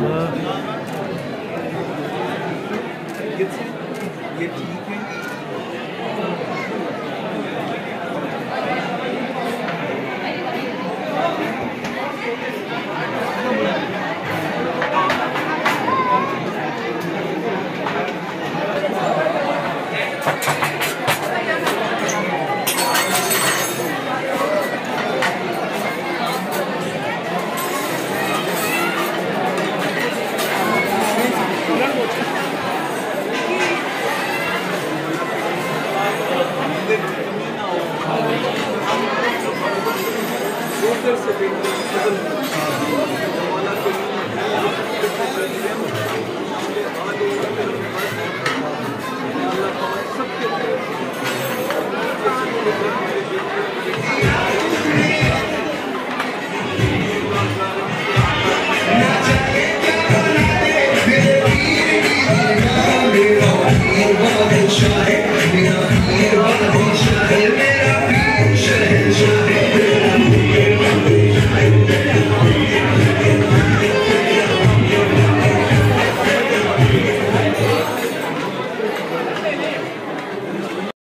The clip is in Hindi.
love Shine.